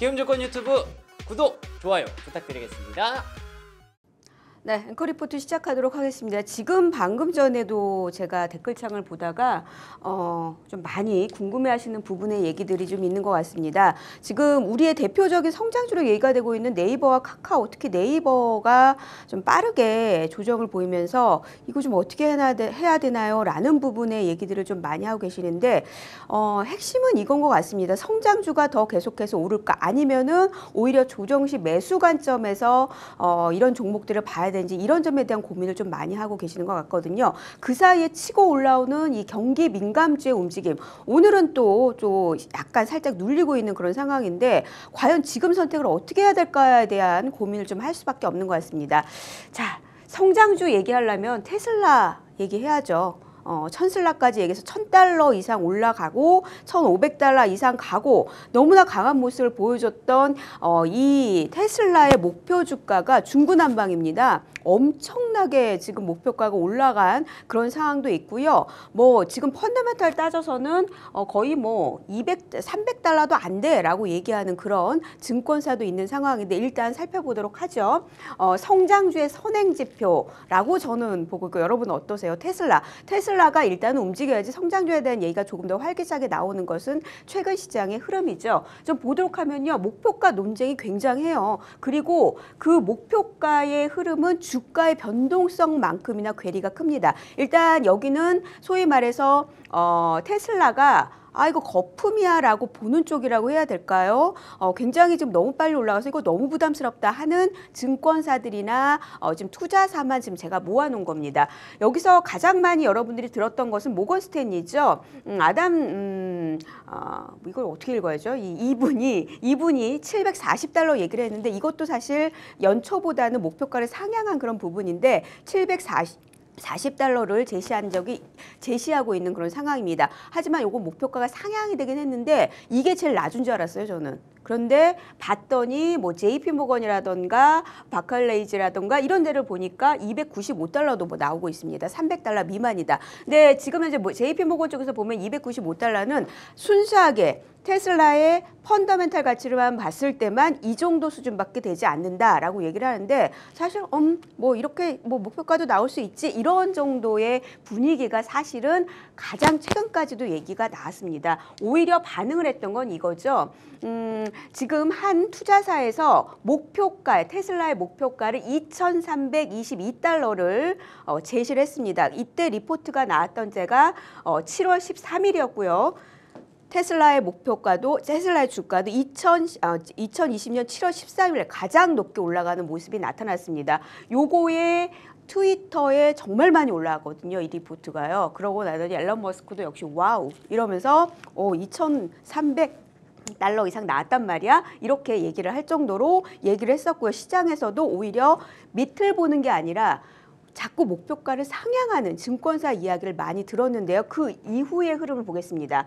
기음조건 유튜브 구독, 좋아요 부탁드리겠습니다. 네, 앵커 리포트 시작하도록 하겠습니다. 지금 방금 전에도 제가 댓글창을 보다가 어, 좀 많이 궁금해하시는 부분의 얘기들이 좀 있는 것 같습니다. 지금 우리의 대표적인 성장주로 얘기가 되고 있는 네이버와 카카오, 특히 네이버가 좀 빠르게 조정을 보이면서 이거 좀 어떻게 해야, 되, 해야 되나요? 라는 부분의 얘기들을 좀 많이 하고 계시는데 어, 핵심은 이건 것 같습니다. 성장주가 더 계속해서 오를까? 아니면은 오히려 조정 시 매수 관점에서 어, 이런 종목들을 봐야 되는지 이런 점에 대한 고민을 좀 많이 하고 계시는 것 같거든요. 그 사이에 치고 올라오는 이 경기 민감주의 움직임. 오늘은 또, 또 약간 살짝 눌리고 있는 그런 상황인데 과연 지금 선택을 어떻게 해야 될까에 대한 고민을 좀 할 수밖에 없는 것 같습니다. 자, 성장주 얘기하려면 테슬라 얘기해야죠. 어, 천슬라까지 얘기해서 천달러 이상 올라가고 천오백 달러 이상 가고 너무나 강한 모습을 보여줬던 어, 이 테슬라의 목표 주가가 중구난방입니다. 엄청나게 지금 목표가가 올라간 그런 상황도 있고요. 뭐 지금 펀더멘탈 따져서는 어 거의 뭐 200, 300달러도 안 돼라고 얘기하는 그런 증권사도 있는 상황인데 일단 살펴보도록 하죠. 어 성장주의 선행 지표라고 저는 보고 있고 여러분 어떠세요? 테슬라. 테슬라 가 일단 움직여야지 성장주에 대한 얘기가 조금 더 활기차게 나오는 것은 최근 시장의 흐름이죠. 좀 보도록 하면요. 목표가 논쟁이 굉장해요. 그리고 그 목표가의 흐름은 주가의 변동성만큼이나 괴리가 큽니다. 일단 여기는 소위 말해서 어, 테슬라가 아 이거 거품이야라고 보는 쪽이라고 해야 될까요? 어, 굉장히 좀 너무 빨리 올라가서 이거 너무 부담스럽다 하는 증권사들이나 어, 지금 투자사만 지금 제가 모아놓은 겁니다. 여기서 가장 많이 여러분들이 들었던 것은 모건 스탠리죠. 음, 아담 음, 어, 이걸 어떻게 읽어야죠? 이 이분이 이분이 740달러 얘기를 했는데 이것도 사실 연초보다는 목표가를 상향한 그런 부분인데 740 40달러를 제시한 적이 제시하고 있는 그런 상황입니다. 하지만 요거 목표가가 상향이 되긴 했는데 이게 제일 낮은 줄 알았어요, 저는. 그런데 봤더니 뭐 JP 모건이라던가 바칼레이즈라던가 이런 데를 보니까 295달러도 뭐 나오고 있습니다. 300달러 미만이다. 근데 지금 현재 뭐 JP 모건 쪽에서 보면 295달러는 순수하게 테슬라의 펀더멘탈 가치를만 봤을 때만 이 정도 수준밖에 되지 않는다라고 얘기를 하는데 사실 음 뭐 이렇게 뭐 목표가도 나올 수 있지 이런 정도의 분위기가 사실은 가장 최근까지도 얘기가 나왔습니다. 오히려 반응을 했던 건 이거죠. 음, 지금 한 투자사에서 목표가, 테슬라의 목표가를 2,322달러를 어, 제시를 했습니다. 이때 리포트가 나왔던 때가 어, 7월 13일이었고요. 테슬라의 목표가도 테슬라의 주가도 2000, 어, 2020년 7월 13일에 가장 높게 올라가는 모습이 나타났습니다. 요거에 트위터에 정말 많이 올라가거든요. 이 리포트가요. 그러고 나더니 일론 머스크도 역시 wow 이러면서 어, 2,300 달러 이상 나왔단 말이야. 이렇게 얘기를 할 정도로 얘기를 했었고요. 시장에서도 오히려 밑을 보는 게 아니라 자꾸 목표가를 상향하는 증권사 이야기를 많이 들었는데요. 그 이후의 흐름을 보겠습니다.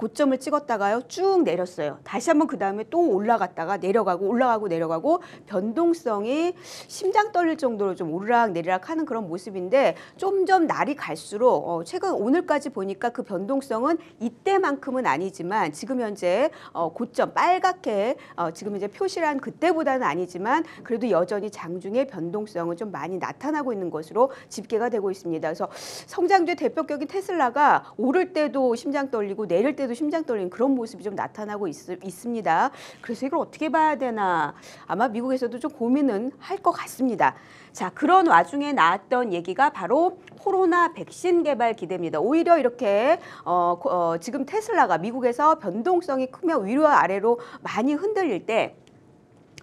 고점을 찍었다가요 쭉 내렸어요. 다시 한번 그 다음에 또 올라갔다가 내려가고 올라가고 내려가고 변동성이 심장 떨릴 정도로 좀 오르락 내리락 하는 그런 모습인데 점점 날이 갈수록 어, 최근 오늘까지 보니까 그 변동성은 이때만큼은 아니지만 지금 현재 어, 고점 빨갛게 어, 지금 현재 표시한 그때보다는 아니지만 그래도 여전히 장중의 변동성은 좀 많이 나타나고 있는 것으로 집계가 되고 있습니다. 그래서 성장주의 대표격인 테슬라가 오를 때도 심장 떨리고 내릴 때도 때도 심장 떨리는 그런 모습이 좀 나타나고 있, 있습니다. 그래서 이걸 어떻게 봐야 되나 아마 미국에서도 좀 고민은 할 것 같습니다. 자 그런 와중에 나왔던 얘기가 바로 코로나 백신 개발 기대입니다. 오히려 이렇게 어, 어, 지금 테슬라가 미국에서 변동성이 크며 위로와 아래로 많이 흔들릴 때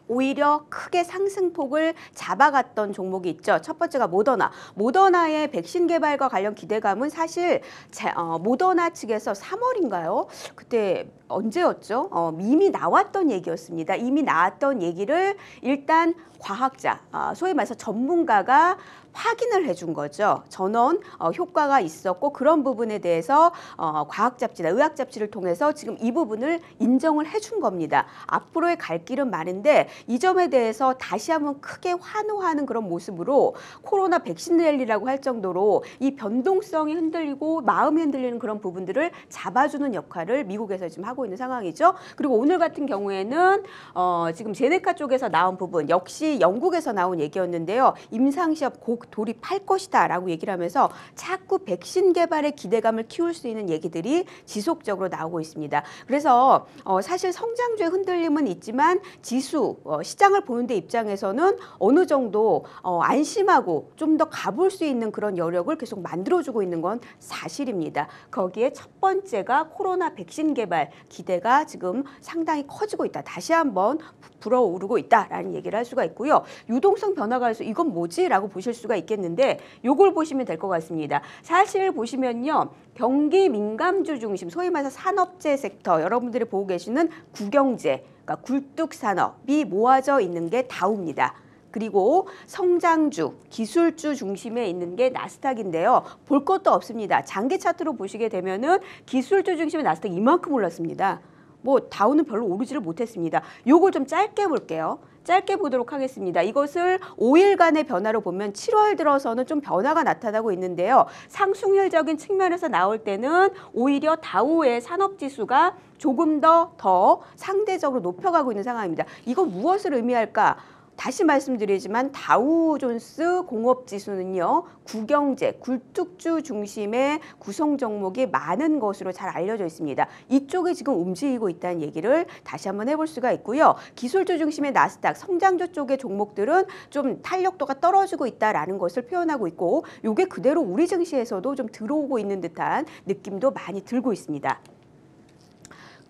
오히려 크게 상승폭을 잡아갔던 종목이 있죠. 첫 번째가 모더나. 모더나의 백신 개발과 관련 기대감은 사실 자, 어, 모더나 측에서 3월인가요? 그때 언제였죠? 어, 이미 나왔던 얘기였습니다. 이미 나왔던 얘기를 일단 과학자, 어, 소위 말해서 전문가가 확인을 해준 거죠. 전원 어, 효과가 있었고 그런 부분에 대해서 어, 과학 잡지나 의학 잡지를 통해서 지금 이 부분을 인정을 해준 겁니다. 앞으로의 갈 길은 많은데 이 점에 대해서 다시 한번 크게 환호하는 그런 모습으로 코로나 백신 랠리라고 할 정도로 이 변동성이 흔들리고 마음이 흔들리는 그런 부분들을 잡아주는 역할을 미국에서 지금 하고 있는 상황이죠. 그리고 오늘 같은 경우에는 어, 지금 제네카 쪽에서 나온 부분 역시 영국에서 나온 얘기였는데요. 임상시험 곧 돌입할 것이다 라고 얘기를 하면서 자꾸 백신 개발에 기대감을 키울 수 있는 얘기들이 지속적으로 나오고 있습니다. 그래서 어, 사실 성장주의 흔들림은 있지만 지수 어, 시장을 보는 데 입장에서는 어느 정도 어, 안심하고 좀 더 가볼 수 있는 그런 여력을 계속 만들어주고 있는 건 사실입니다. 거기에 첫 번째가 코로나 백신 개발 기대가 지금 상당히 커지고 있다. 다시 한번 불어오르고 있다라는 얘기를 할 수가 있고요. 유동성 변화가 해서 이건 뭐지라고 보실 수가 있겠는데 요걸 보시면 될 것 같습니다. 사실 보시면요. 경기 민감주 중심 소위 말해서 산업재 섹터 여러분들이 보고 계시는 구경재 그러니까 굴뚝 산업이 모아져 있는 게 다우입니다. 그리고 성장주, 기술주 중심에 있는 게 나스닥인데요. 볼 것도 없습니다. 장기 차트로 보시게 되면은 기술주 중심의 나스닥 이만큼 올랐습니다. 뭐 다우는 별로 오르지를 못했습니다. 요걸 좀 짧게 볼게요. 짧게 보도록 하겠습니다. 이것을 5일간의 변화로 보면 7월 들어서는 좀 변화가 나타나고 있는데요. 상승률적인 측면에서 나올 때는 오히려 다우의 산업지수가 조금 더더 상대적으로 높여가고 있는 상황입니다. 이건 무엇을 의미할까? 다시 말씀드리지만 다우존스 공업지수는요 구경제 굴뚝주 중심의 구성 종목이 많은 것으로 잘 알려져 있습니다. 이쪽이 지금 움직이고 있다는 얘기를 다시 한번 해볼 수가 있고요. 기술주 중심의 나스닥 성장주 쪽의 종목들은 좀 탄력도가 떨어지고 있다라는 것을 표현하고 있고 이게 그대로 우리 증시에서도 좀 들어오고 있는 듯한 느낌도 많이 들고 있습니다.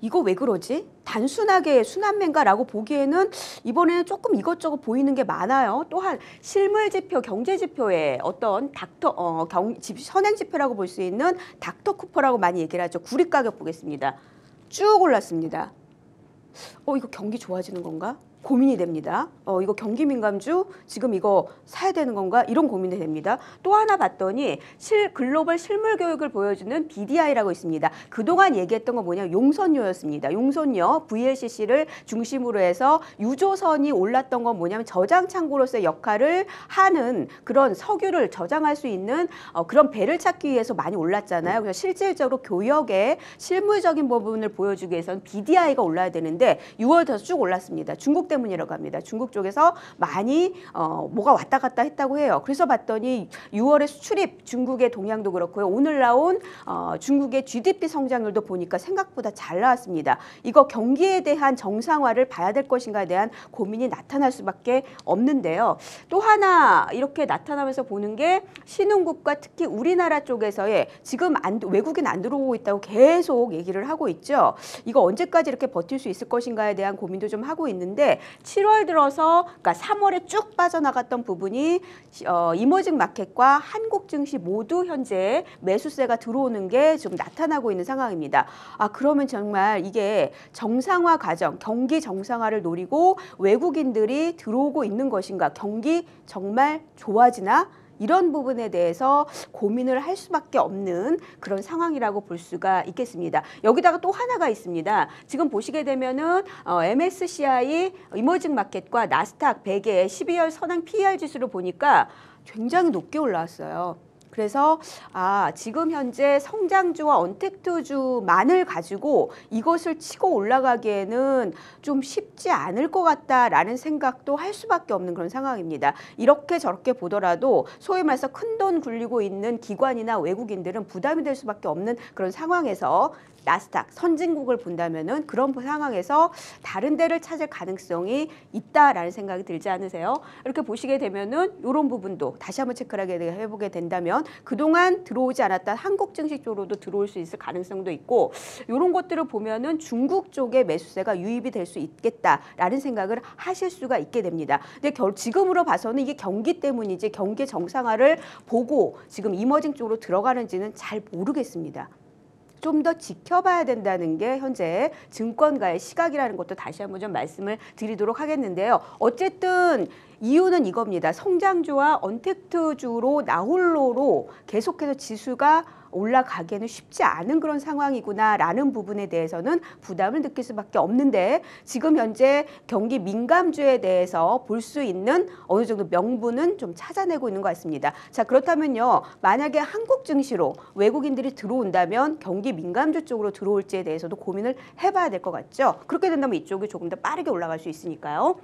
이거 왜 그러지? 단순하게 순환매인가라고 보기에는 이번에는 조금 이것저것 보이는 게 많아요. 또한 실물 지표, 경제 지표에 어떤 닥터 어, 경, 선행 지표라고 볼 수 있는 닥터 쿠퍼라고 많이 얘기를 하죠. 구리 가격 보겠습니다. 쭉 올랐습니다. 어 이거 경기 좋아지는 건가? 고민이 됩니다. 어, 이거 경기 민감주 지금 이거 사야 되는 건가? 이런 고민이 됩니다. 또 하나 봤더니 실 글로벌 실물 교육을 보여주는 BDI라고 있습니다. 그동안 얘기했던 건 뭐냐? 용선료였습니다. 용선료 VLCC를 중심으로 해서 유조선이 올랐던 건 뭐냐면 저장 창고로서의 역할을 하는 그런 석유를 저장할 수 있는 어, 그런 배를 찾기 위해서 많이 올랐잖아요. 그래서 실질적으로 교역의 실물적인 부분을 보여주기 위해서는 BDI가 올라야 되는데 6월 들어서 쭉 올랐습니다. 중국 때문이라고 합니다. 중국 쪽에서 많이 어, 뭐가 왔다 갔다 했다고 해요. 그래서 봤더니 6월에 수출입 중국의 동향도 그렇고요. 오늘 나온 어, 중국의 GDP 성장률도 보니까 생각보다 잘 나왔습니다. 이거 경기에 대한 정상화를 봐야 될 것인가에 대한 고민이 나타날 수밖에 없는데요. 또 하나 이렇게 나타나면서 보는 게 신흥국과 특히 우리나라 쪽에서의 지금 안, 외국인 안 들어오고 있다고 계속 얘기를 하고 있죠. 이거 언제까지 이렇게 버틸 수 있을 것인가에 대한 고민도 좀 하고 있는데 7월 들어서 그러니까 3월에 쭉 빠져나갔던 부분이 어, 이머징 마켓과 한국 증시 모두 현재 매수세가 들어오는 게 지금 나타나고 있는 상황입니다. 아 그러면 정말 이게 정상화 과정, 경기 정상화를 노리고 외국인들이 들어오고 있는 것인가? 경기 정말 좋아지나? 이런 부분에 대해서 고민을 할 수밖에 없는 그런 상황이라고 볼 수가 있겠습니다. 여기다가 또 하나가 있습니다. 지금 보시게 되면은 어, MSCI 이머징 마켓과 나스닥 100의 12월 선행 PER 지수를 보니까 굉장히 높게 올라왔어요. 그래서 아 지금 현재 성장주와 언택트주만을 가지고 이것을 치고 올라가기에는 좀 쉽지 않을 것 같다라는 생각도 할 수밖에 없는 그런 상황입니다. 이렇게 저렇게 보더라도 소위 말해서 큰 돈 굴리고 있는 기관이나 외국인들은 부담이 될 수밖에 없는 그런 상황에서 나스닥 선진국을 본다면은 그런 상황에서 다른 데를 찾을 가능성이 있다라는 생각이 들지 않으세요? 이렇게 보시게 되면은 이런 부분도 다시 한번 체크를 하게 해보게 된다면 그동안 들어오지 않았던 한국 증시 쪽으로도 들어올 수 있을 가능성도 있고 이런 것들을 보면은 중국 쪽의 매수세가 유입이 될 수 있겠다라는 생각을 하실 수가 있게 됩니다. 근데 결, 지금으로 봐서는 이게 경기 때문이지 경기 정상화를 보고 지금 이머징 쪽으로 들어가는지는 잘 모르겠습니다. 좀 더 지켜봐야 된다는 게 현재 증권가의 시각이라는 것도 다시 한번 좀 말씀을 드리도록 하겠는데요. 어쨌든 이유는 이겁니다. 성장주와 언택트주로 나홀로로 계속해서 지수가 올라가기에는 쉽지 않은 그런 상황이구나라는 부분에 대해서는 부담을 느낄 수밖에 없는데 지금 현재 경기 민감주에 대해서 볼 수 있는 어느 정도 명분은 좀 찾아내고 있는 것 같습니다. 자 그렇다면요 만약에 한국 증시로 외국인들이 들어온다면 경기 민감주 쪽으로 들어올지에 대해서도 고민을 해봐야 될 것 같죠. 그렇게 된다면 이쪽이 조금 더 빠르게 올라갈 수 있으니까요.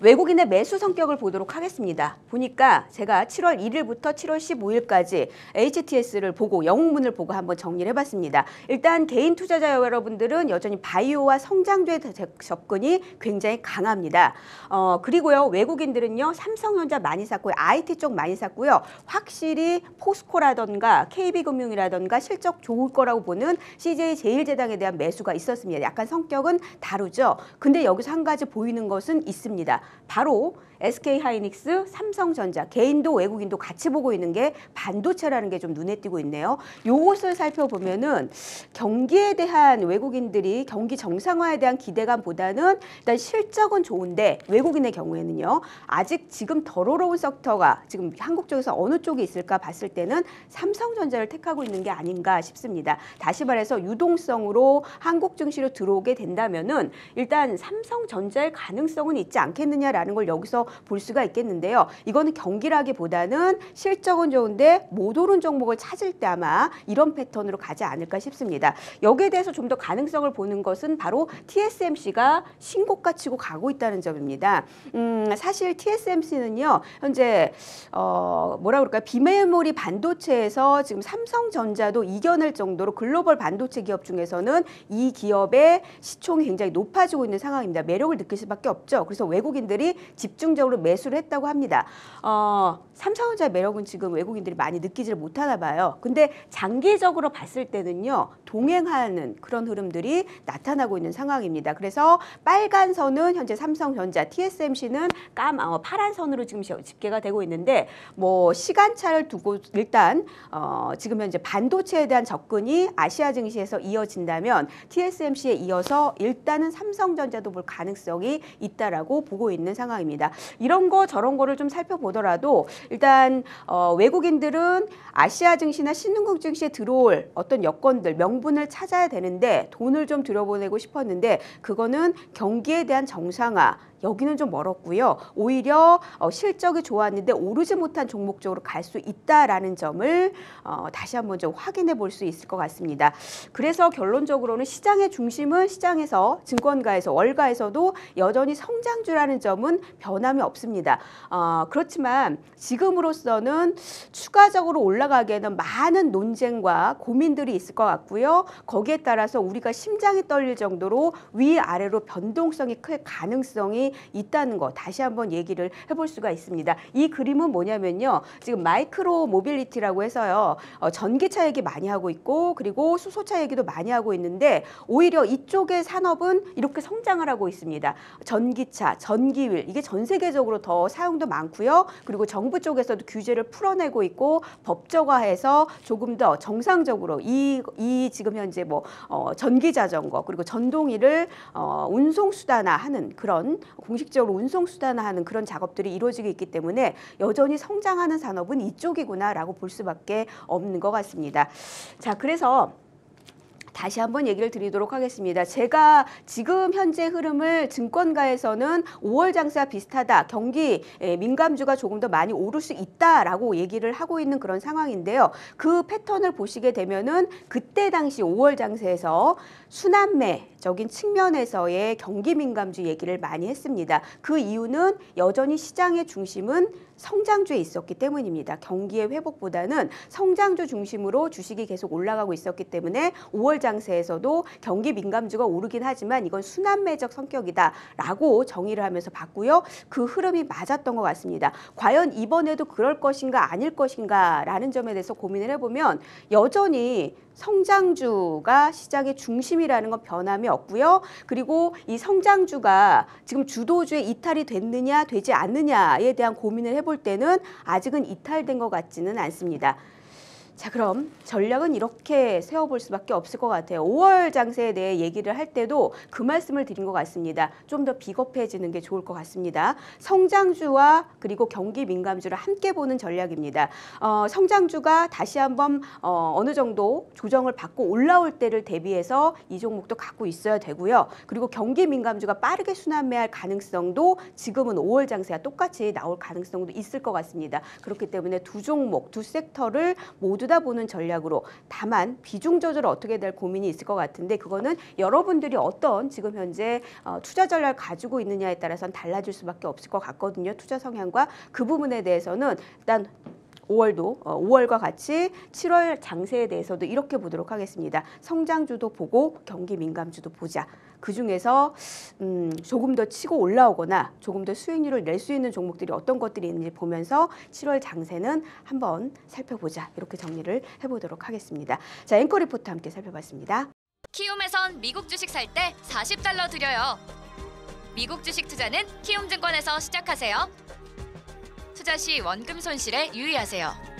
외국인의 매수 성격을 보도록 하겠습니다. 보니까 제가 7월 1일부터 7월 15일까지 HTS를 보고 영웅문을 보고 한번 정리를 해봤습니다. 일단 개인 투자자 여러분들은 여전히 바이오와 성장주의 접근이 굉장히 강합니다. 어, 그리고요 외국인들은요 삼성전자 많이 샀고요 IT 쪽 많이 샀고요 확실히 포스코라던가 KB금융이라던가 실적 좋을 거라고 보는 CJ 제일제당에 대한 매수가 있었습니다. 약간 성격은 다르죠. 근데 여기서 한 가지 보이는 것은 있습니다. 바로 SK 하이닉스, 삼성전자, 개인도 외국인도 같이 보고 있는 게 반도체라는 게 좀 눈에 띄고 있네요. 요것을 살펴보면은 경기에 대한 외국인들이 경기 정상화에 대한 기대감보다는 일단 실적은 좋은데 외국인의 경우에는요. 아직 지금 덜어로운 섹터가 지금 한국 쪽에서 어느 쪽에 있을까 봤을 때는 삼성전자를 택하고 있는 게 아닌가 싶습니다. 다시 말해서 유동성으로 한국 증시로 들어오게 된다면은 일단 삼성전자의 가능성은 있지 않겠 느냐라는 걸 여기서 볼 수가 있겠는데요. 이거는 경기라기보다는 실적은 좋은데 못 오른 종목을 찾을 때 아마 이런 패턴으로 가지 않을까 싶습니다. 여기에 대해서 좀 더 가능성을 보는 것은 바로 TSMC가 신고가 치고 가고 있다는 점입니다. 음, 사실 TSMC는요, 현재 어, 뭐라 그럴까요? 비메모리 반도체에서 지금 삼성전자도 이겨낼 정도로 글로벌 반도체 기업 중에서는 이 기업의 시총이 굉장히 높아지고 있는 상황입니다. 매력을 느낄 수밖에 없죠. 그래서 외국인 들이 집중적으로 매수를 했다고 합니다. 어, 삼성전자 매력은 지금 외국인들이 많이 느끼지를 못하나 봐요. 근데 장기적으로 봤을 때는요, 동행하는 그런 흐름들이 나타나고 있는 상황입니다. 그래서 빨간 선은 현재 삼성전자, TSMC는 깜, 어, 파란 선으로 지금 집계가 되고 있는데, 뭐, 시간차를 두고 일단, 어, 지금 현재 반도체에 대한 접근이 아시아 증시에서 이어진다면 TSMC에 이어서 일단은 삼성전자도 볼 가능성이 있다라고 보고 있는 상황입니다. 이런 거 저런 거를 좀 살펴보더라도 일단 어, 외국인들은 아시아 증시나 신흥국 증시에 들어올 어떤 여건들 명분을 찾아야 되는데 돈을 좀 들여보내고 싶었는데 그거는 경기에 대한 정상화 여기는 좀 멀었고요. 오히려 어, 실적이 좋았는데 오르지 못한 종목 쪽으로 갈 수 있다라는 점을 어, 다시 한번 좀 확인해 볼 수 있을 것 같습니다. 그래서 결론적으로는 시장의 중심은 시장에서 증권가에서 월가에서도 여전히 성장주라는 점은 변함이 없습니다. 어, 그렇지만 지금으로서는 추가적으로 올라가기에는 많은 논쟁과 고민들이 있을 것 같고요. 거기에 따라서 우리가 심장이 떨릴 정도로 위아래로 변동성이 클 가능성이 있다는 거 다시 한번 얘기를 해볼 수가 있습니다. 이 그림은 뭐냐면요. 지금 micro mobility라고 해서요. 어, 전기차 얘기 많이 하고 있고 그리고 수소차 얘기도 많이 하고 있는데 오히려 이쪽의 산업은 이렇게 성장을 하고 있습니다. 전기차, 전기휠 이게 전 세계적으로 더 사용도 많고요. 그리고 정부 쪽에서도 규제를 풀어내고 있고 법적화해서 조금 더 정상적으로 이, 이 지금 현재 뭐 어, 전기 자전거 그리고 전동이를 어, 운송 수단화 하는 그런 공식적으로 운송 수단화하는 그런 작업들이 이루어지고 있기 때문에 여전히 성장하는 산업은 이쪽이구나라고 볼 수밖에 없는 것 같습니다. 자, 그래서 다시 한번 얘기를 드리도록 하겠습니다. 제가 지금 현재 흐름을 증권가에서는 5월 장세와 비슷하다. 경기 예, 민감주가 조금 더 많이 오를 수 있다라고 얘기를 하고 있는 그런 상황인데요. 그 패턴을 보시게 되면은 그때 당시 5월 장세에서 순환매 적인 측면에서의 경기 민감주 얘기를 많이 했습니다. 그 이유는 여전히 시장의 중심은 성장주에 있었기 때문입니다. 경기의 회복보다는 성장주 중심으로 주식이 계속 올라가고 있었기 때문에 5월 장세에서도 경기 민감주가 오르긴 하지만 이건 순환매적 성격이다라고 정의를 하면서 봤고요. 그 흐름이 맞았던 것 같습니다. 과연 이번에도 그럴 것인가 아닐 것인가라는 점에 대해서 고민을 해보면 여전히 성장주가 시장의 중심이라는 건 변함이 없고요. 그리고 이 성장주가 지금 주도주에 이탈이 됐느냐 되지 않느냐에 대한 고민을 해볼 때는 아직은 이탈된 것 같지는 않습니다. 자, 그럼 전략은 이렇게 세워볼 수밖에 없을 것 같아요. 5월 장세에 대해 얘기를 할 때도 그 말씀을 드린 것 같습니다. 좀 더 비겁해지는 게 좋을 것 같습니다. 성장주와 그리고 경기 민감주를 함께 보는 전략입니다. 어, 성장주가 다시 한번 어, 어느 정도 조정을 받고 올라올 때를 대비해서 이 종목도 갖고 있어야 되고요. 그리고 경기 민감주가 빠르게 순환매할 가능성도 지금은 5월 장세와 똑같이 나올 가능성도 있을 것 같습니다. 그렇기 때문에 두 종목, 두 섹터를 모두 다 보는 전략으로 다만 비중 조절 어떻게 될 고민이 있을 것 같은데 그거는 여러분들이 어떤 지금 현재 어, 투자 전략을 가지고 있느냐에 따라서는 달라질 수밖에 없을 것 같거든요. 투자 성향과 그 부분에 대해서는 일단 5월도 어, 5월과 같이 7월 장세에 대해서도 이렇게 보도록 하겠습니다. 성장주도 보고 경기 민감주도 보자. 그 중에서 음, 조금 더 치고 올라오거나 조금 더 수익률을 낼 수 있는 종목들이 어떤 것들이 있는지 보면서 7월 장세는 한번 살펴보자. 이렇게 정리를 해보도록 하겠습니다. 자, 앵커 리포트 함께 살펴봤습니다. 키움에선 미국 주식 살 때 40달러 드려요. 미국 주식 투자는 키움증권에서 시작하세요. 투자 시 원금 손실에 유의하세요.